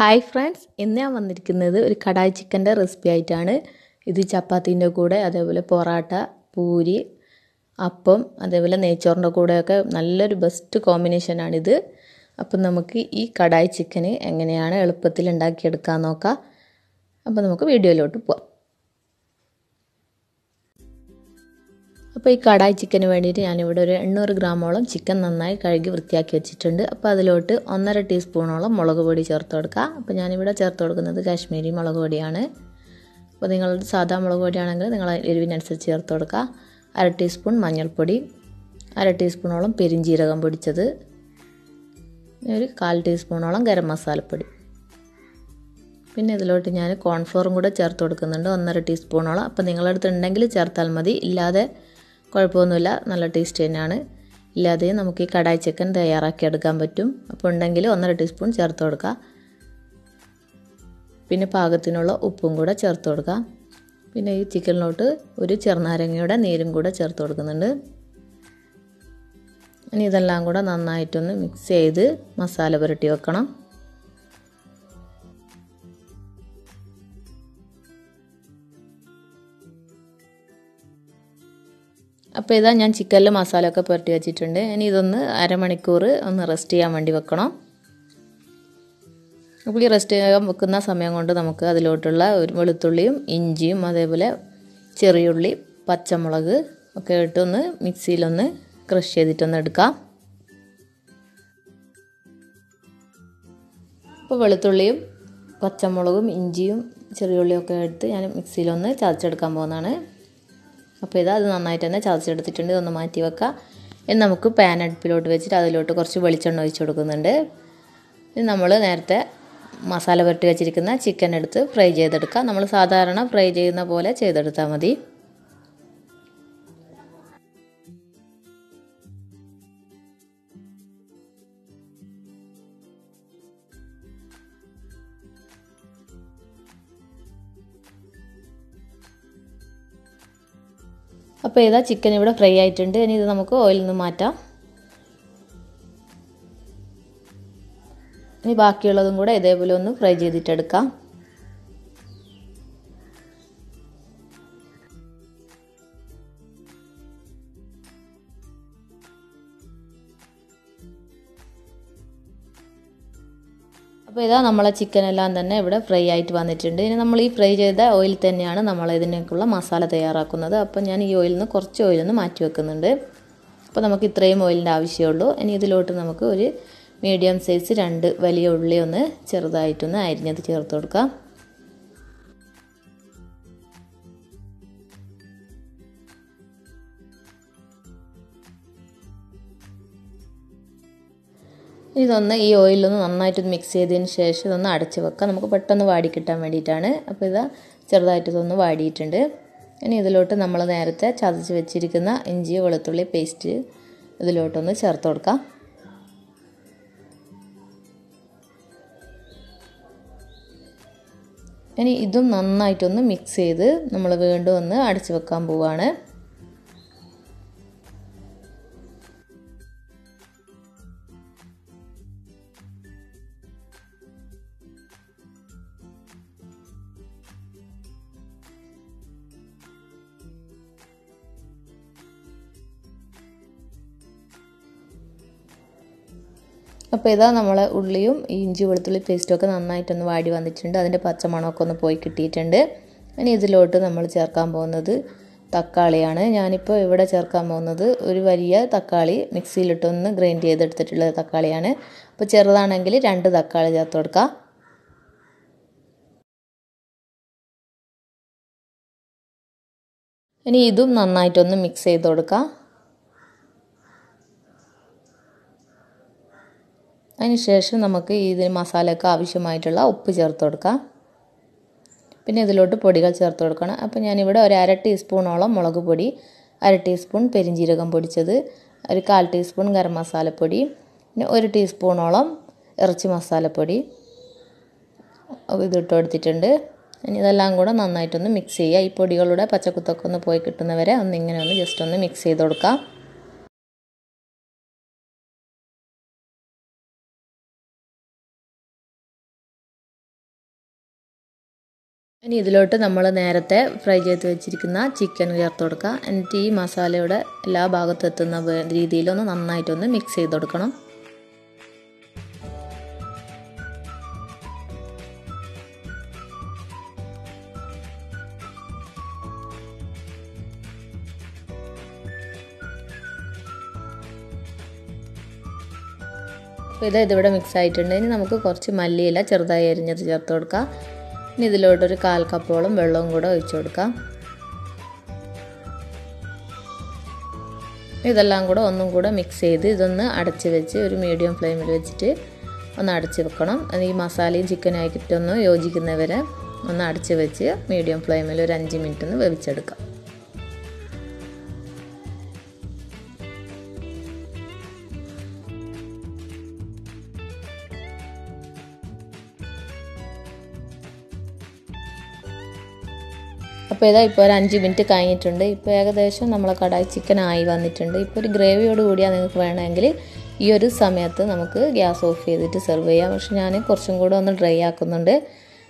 Hi friends ഇന്ന് ഞാൻ വന്നിരിക്കുന്നത് ഒരു കടായി ചിക്കന്റെ റെസിപ്പി ആയിട്ടാണ്. ഇത് ചപ്പാത്തിന്റെ കൂടെ അതേപോലെ പൊറാട്ട പൂരി അപ്പം അതേപോലെ നെയ്ച്ചോറിന്റെ കൂടെയൊക്കെ നല്ലൊരു ബെസ്റ്റ് കോമ്പിനേഷനാണിത് അപ്പം നമുക്ക് ഈ കടായി ചിക്കന് എങ്ങനെയാണ് എളുപ്പത്തിൽ ഉണ്ടാക്കിയെടുക്കാൻ നോക്കാം. അപ്പം നമുക്ക് വീഡിയോയിലോട്ട് പോവാം. അപ്പോൾ ഈ കടായി ചിക്കന് വേണ്ടിയിട്ട് ഞാനിവിടെ ഒരു എണ്ണൂറ് ഗ്രാമോളം ചിക്കൻ നന്നായി കഴുകി വൃത്തിയാക്കി വെച്ചിട്ടുണ്ട്. അപ്പോൾ അതിലോട്ട് ഒന്നര ടീസ്പൂണോളം മുളക് പൊടി ചേർത്ത് കൊടുക്കുക അപ്പോൾ ഞാനിവിടെ ചേർത്ത് കൊടുക്കുന്നത് കാശ്മീരി മുളക് പൊടിയാണ്. അപ്പോൾ നിങ്ങൾ സാധാ മുളക് പൊടിയാണെങ്കിൽ നിങ്ങൾ എരിവിനനുസരിച്ച് ചേർത്ത് കൊടുക്കുക അര ടീസ്പൂൺ മഞ്ഞൾപ്പൊടി അര ടീസ്പൂണോളം പെരിഞ്ജീരകം പൊടിച്ചത് ഒരു കാൽ ടീസ്പൂണോളം ഗരം മസാലപ്പൊടി. പിന്നെ ഇതിലോട്ട് ഞാൻ കോൺഫ്ലോറും കൂടെ ചേർത്ത് കൊടുക്കുന്നുണ്ട് ഒന്നര ടീസ്പൂണോളം. അപ്പോൾ നിങ്ങളെടുത്തുണ്ടെങ്കിൽ ചേർത്താൽ മതി. ഇല്ലാതെ കുഴപ്പമൊന്നുമില്ല. നല്ല ടേസ്റ്റ് തന്നെയാണ്. ഇല്ലാതെ നമുക്ക് ഈ കടായി ചിക്കൻ തയ്യാറാക്കി എടുക്കാൻ പറ്റും. അപ്പോൾ ഉണ്ടെങ്കിൽ ഒന്നര ടീസ്പൂൺ ചേർത്ത് കൊടുക്കുക പിന്നെ പാകത്തിനുള്ള ഉപ്പും കൂടെ ചേർത്ത് കൊടുക്കുക പിന്നെ ഈ ചിക്കനിലോട്ട് ഒരു ചെറുനാരങ്ങയുടെ നീരും കൂടെ ചേർത്ത് കൊടുക്കുന്നുണ്ട്. ഇനി ഇതെല്ലാം കൂടെ നന്നായിട്ടൊന്ന് മിക്സ് ചെയ്ത് മസാല പുരട്ടി വെക്കണം. അപ്പോൾ ഇതാ ഞാൻ ചിക്കനിൽ ഒക്കെ പുരട്ടി വെച്ചിട്ടുണ്ട്. ഇനി ഇതൊന്ന് അരമണിക്കൂർ ഒന്ന് റെസ്റ്റ് ചെയ്യാൻ വേണ്ടി വെക്കണം. അപ്പോൾ ഈ റെസ്റ്റ് ചെയ്യാൻ വെക്കുന്ന സമയം കൊണ്ട് നമുക്ക് അതിലോട്ടുള്ള ഒരു വെളുത്തുള്ളിയും ഇഞ്ചിയും അതേപോലെ ചെറിയുള്ളി പച്ചമുളക് ഒക്കെ ഇട്ടൊന്ന് മിക്സിയിലൊന്ന് ക്രഷ് ചെയ്തിട്ടൊന്ന് എടുക്കാം. അപ്പോൾ വെളുത്തുള്ളിയും പച്ചമുളകും ഇഞ്ചിയും ചെറിയുള്ളിയൊക്കെ എടുത്ത് ഞാൻ മിക്സിയിലൊന്ന് ചതച്ചെടുക്കാൻ പോകുന്നതാണ്. അപ്പോൾ ഇതാ അത് നന്നായിട്ട് തന്നെ ചതച്ചെടുത്തിട്ടുണ്ട് ഇതൊന്ന് മാറ്റി വെക്കാം. ഇനി നമുക്ക് പാൻ അടുപ്പിലോട്ട് വെച്ചിട്ട് അതിലോട്ട് കുറച്ച് വെളിച്ചെണ്ണ ഒഴിച്ച് കൊടുക്കുന്നുണ്ട്. ഇനി നമ്മൾ നേരത്തെ മസാല പുരട്ടി വെച്ചിരിക്കുന്ന ചിക്കൻ എടുത്ത് ഫ്രൈ ചെയ്തെടുക്കുക നമ്മൾ സാധാരണ ഫ്രൈ ചെയ്യുന്ന പോലെ ചെയ്തെടുത്താൽ മതി. അപ്പോൾ ഇതാ ചിക്കൻ ഇവിടെ ഫ്രൈ ആയിട്ടുണ്ട്. ഇനി ഇത് നമുക്ക് ഓയിലിൽ നിന്ന് മാറ്റാം. ഇനി ബാക്കിയുള്ളതും കൂടെ ഇതേപോലെ ഒന്ന് ഫ്രൈ ചെയ്തിട്ടെടുക്കാം. അപ്പോൾ ഇതാ നമ്മളെ ചിക്കൻ എല്ലാം തന്നെ ഇവിടെ ഫ്രൈ ആയിട്ട് വന്നിട്ടുണ്ട്. ഇനി നമ്മൾ ഈ ഫ്രൈ ചെയ്ത ഓയിൽ തന്നെയാണ് നമ്മൾ ഇതിനേക്കുള്ള മസാല തയ്യാറാക്കുന്നത്. അപ്പോൾ ഞാൻ ഈ ഓയിലിൽ നിന്ന് കുറച്ച് ഓയിലൊന്ന് മാറ്റി വെക്കുന്നുണ്ട്. അപ്പോൾ നമുക്ക് ഇത്രയും ഓയിലിന്റെ ആവശ്യമുള്ളൂ ഇനി ഇതിലോട്ട് നമുക്ക് ഒരു മീഡിയം സൈസ് രണ്ട് വലിയ ഉള്ളി ഒന്ന് ചെറുതായിട്ടൊന്ന് അരിഞ്ഞത് ചേർത്ത് കൊടുക്കാം. ഇതൊന്ന് ഈ ഓയിലൊന്ന് നന്നായിട്ടൊന്ന് മിക്സ് ചെയ്തതിന് ശേഷം ഇതൊന്ന് അടച്ച് വെക്കാം. നമുക്ക് പെട്ടെന്ന് വാടി കിട്ടാൻ വേണ്ടിയിട്ടാണ്. അപ്പോൾ ഇതാ ചെറുതായിട്ട് ഇതൊന്ന് വാടിയിട്ടുണ്ട്. ഇനി ഇതിലോട്ട് നമ്മൾ നേരത്തെ ചതച്ച് വെച്ചിരിക്കുന്ന ഇഞ്ചി വെളുത്തുള്ളി പേസ്റ്റ് ഇതിലോട്ടൊന്ന് ചേർത്ത് കൊടുക്കാം. ഇനി ഇതും നന്നായിട്ടൊന്ന് മിക്സ് ചെയ്ത് നമ്മൾ വീണ്ടും ഒന്ന് അടച്ച് വെക്കാൻ പോവുകയാണ് അപ്പോൾ ഇതാ നമ്മൾ ഉള്ളിയും ഇഞ്ചി വെളുത്തുള്ളി പേസ്റ്റും ഒക്കെ നന്നായിട്ടൊന്ന് വാടി വന്നിട്ടുണ്ട്. അതിന്റെ പച്ചമണമൊക്കെ ഒന്ന് പോയി കിട്ടിയിട്ടുണ്ട്. ഇനി ഇതിലോട്ട് നമ്മൾ ചേർക്കാൻ പോകുന്നത് തക്കാളിയാണ്. ഞാനിപ്പോൾ ഇവിടെ ചേർക്കാൻ പോകുന്നത് ഒരു വലിയ തക്കാളി മിക്സിയിലിട്ടൊന്ന് ഗ്രൈൻഡ് ചെയ്തെടുത്തിട്ടുള്ള തക്കാളിയാണ്. അപ്പോൾ ചെറുതാണെങ്കിൽ രണ്ട് തക്കാളി ചേർത്ത് കൊടുക്കാം. ഇനി ഇതും നന്നായിട്ടൊന്ന് മിക്സ് ചെയ്ത് കൊടുക്കാം അതിനുശേഷം നമുക്ക് ഇതിന് മസാലയ്ക്ക് ആവശ്യമായിട്ടുള്ള ഉപ്പ് ചേർത്ത് കൊടുക്കാം. പിന്നെ ഇതിലോട്ട് പൊടികൾ ചേർത്ത് കൊടുക്കണം. അപ്പോൾ ഞാനിവിടെ ഒരു അര ടീസ്പൂണോളം മുളക് പൊടി അര ടീസ്പൂൺ പെരിഞ്ജീരകം പൊടിച്ചത് ഒരു കാൽ ടീസ്പൂൺ ഗരം മസാലപ്പൊടി പിന്നെ ഒരു ടീസ്പൂണോളം ഇറച്ചി മസാലപ്പൊടി. ഇതിട്ട് കൊടുത്തിട്ടുണ്ട്. ഇനി ഇതെല്ലാം കൂടെ നന്നായിട്ടൊന്ന് മിക്സ് ചെയ്യുക. ഈ പൊടികളുടെ പച്ചക്കുത്തൊക്കെ ഒന്ന് പോയി കിട്ടുന്നവരെ ഒന്ന് ഇങ്ങനെ ഒന്ന് ജസ്റ്റ് ഒന്ന് മിക്സ് ചെയ്ത് കൊടുക്കാം. ഇനി ഇതിലോട്ട് നമ്മൾ നേരത്തെ ഫ്രൈ ചെയ്ത് വെച്ചിരിക്കുന്ന ചിക്കൻ ചേർത്ത് കൊടുക്കുക എന്നിട്ട് ഈ മസാലയുടെ എല്ലാ ഭാഗത്തും എത്തുന്ന രീതിയിലൊന്ന് നന്നായിട്ടൊന്ന് മിക്സ് ചെയ്ത് കൊടുക്കണം. അപ്പോൾ ഇത് ഇതിവിടെ മിക്സ് ആയിട്ടുണ്ട്. ഇനി നമുക്ക് കുറച്ച് മല്ലിയില ചെറുതായി അരിഞ്ഞത് ചേർത്ത് കൊടുക്കാം. ഇനി ഇതിലോട്ടൊരു കാൽ കപ്പോളം വെള്ളവും കൂടെ ഒഴിച്ചു കൊടുക്കാം. ഇതെല്ലാം കൂടെ ഒന്നും കൂടെ മിക്സ് ചെയ്ത് ഇതൊന്ന് അടച്ച് വെച്ച് ഒരു മീഡിയം ഫ്ലെയിമിൽ വെച്ചിട്ട് ഒന്ന് അടച്ച് വെക്കണം. ഈ മസാലയും ചിക്കനും ആയിട്ടൊന്ന് യോജിക്കുന്നവരെ ഒന്ന് അടച്ച് വെച്ച് മീഡിയം ഫ്ലെയിമിൽ ഒരു അഞ്ച് മിനിറ്റ് ഒന്ന് വേവിച്ചെടുക്കാം. അപ്പോൾ ഇതാ ഇപ്പോൾ ഒരു അഞ്ച് മിനിറ്റ് കഴിഞ്ഞിട്ടുണ്ട്. ഇപ്പോൾ ഏകദേശം നമ്മളെ കടായി ചിക്കൻ ആയി വന്നിട്ടുണ്ട്. ഇപ്പോൾ ഒരു ഗ്രേവിയോട് കൂടിയാണ് നിങ്ങൾക്ക് വേണമെങ്കിൽ ഈ ഒരു സമയത്ത് നമുക്ക് ഗ്യാസ് ഓഫ് ചെയ്തിട്ട് സെർവ് ചെയ്യാം. പക്ഷെ ഞാൻ കുറച്ചും കൂടെ ഒന്ന് ഡ്രൈ ആക്കുന്നുണ്ട്.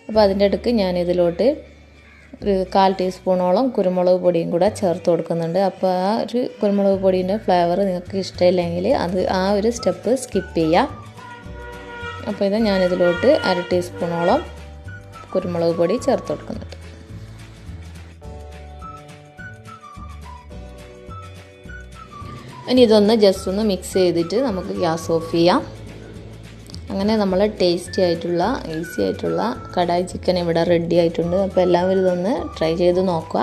അപ്പോൾ അതിന്റെ അടുക്ക് ഞാൻ ഇതിലോട്ട് ഒരു കാൽ ടീസ്പൂണോളം കുരുമുളക് പൊടിയും കൂടെ ചേർത്ത് കൊടുക്കുന്നുണ്ട്. അപ്പോൾ ആ ഒരു കുരുമുളക് പൊടീന്റെ ഫ്ലേവർ നിങ്ങൾക്ക് ഇഷ്ടമില്ലെങ്കിൽ അത് ആ ഒരു സ്റ്റെപ്പ് സ്കിപ്പ് ചെയ്യാം. അപ്പോൾ ഇത് ഞാനിതിലോട്ട് അര ടീസ്പൂണോളം കുരുമുളക് പൊടി ചേർത്ത് കൊടുക്കുന്നുണ്ട്. ഇനി ഇതൊന്ന് ജസ്റ്റ് ഒന്ന് മിക്സ് ചെയ്തിട്ട് നമുക്ക് ഗ്യാസ് ഓഫ് ചെയ്യാം. അങ്ങനെ നമ്മൾ ടേസ്റ്റി ആയിട്ടുള്ള ഈസി ആയിട്ടുള്ള കടായി ചിക്കൻ ഇവിടെ റെഡി ആയിട്ടുണ്ട്. അപ്പോൾ എല്ലാവരും ഇതൊന്ന് ട്രൈ ചെയ്ത് നോക്കുക.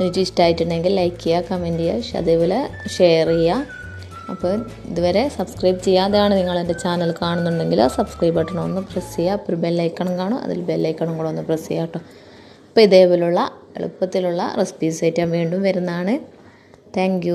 എനിക്ക് ഇഷ്ടമായിട്ടുണ്ടെങ്കിൽ ലൈക്ക് ചെയ്യുക കമന്റ് ചെയ്യുക അതേപോലെ ഷെയർ ചെയ്യുക. അപ്പോൾ ഇതുവരെ സബ്സ്ക്രൈബ് ചെയ്യാതെയാണ് നിങ്ങൾ എന്റെ ചാനൽ കാണുന്നുണ്ടെങ്കിൽ ആ സബ്സ്ക്രൈബ് ബട്ടൺ ഒന്ന് പ്രസ് ചെയ്യുക. അപ്പോൾ ഒരു ബെല്ലൈക്കണും കാണും. അതിൽ ബെല്ലൈക്കണും കൂടെ ഒന്ന് പ്രസ് ചെയ്യുക കേട്ടോ. അപ്പോൾ ഇതേപോലുള്ള എളുപ്പത്തിലുള്ള റെസിപ്പീസ് ആയിട്ട് വീണ്ടും വരുന്നതാണ്. താങ്ക്